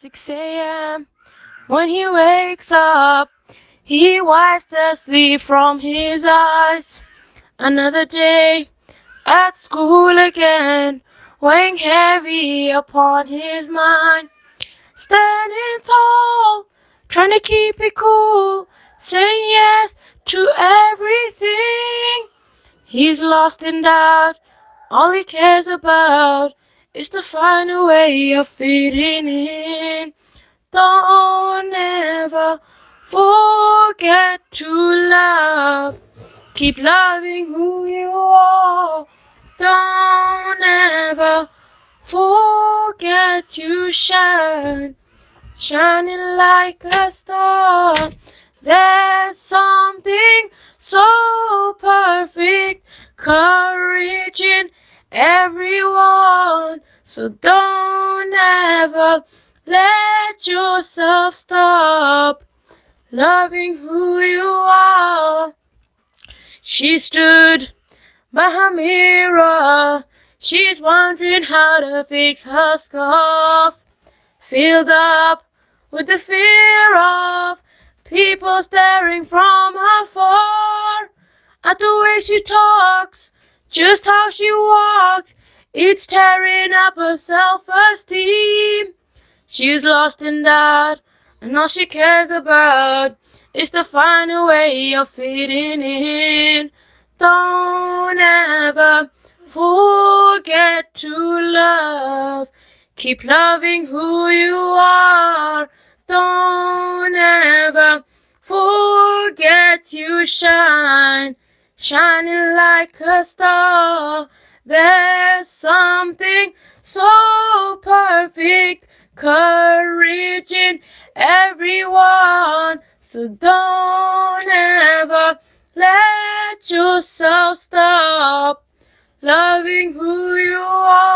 6 a.m. When he wakes up, he wipes the sleep from his eyes. Another day at school again, weighing heavy upon his mind. Standing tall, trying to keep it cool, saying yes to everything. He's lost in doubt, all he cares about is to find a way of fitting in. Don't ever forget to love. Keep loving who you are. Don't ever forget to shine. Shining like a star. There's something so perfect. Courage in everyone. So don't ever let yourself stop loving who you are. She stood by her mirror. She's wondering how to fix her scarf. Filled up with the fear of people staring from afar at the way she talks just how she walked, it's tearing up her self-esteem. She's lost in doubt, and all she cares about is to find a way of fitting in. Don't ever forget to love. Keep loving who you are. Don't ever forget to shine shining like a star. There's something so perfect, courage in everyone. So don't ever let yourself stop loving who you are.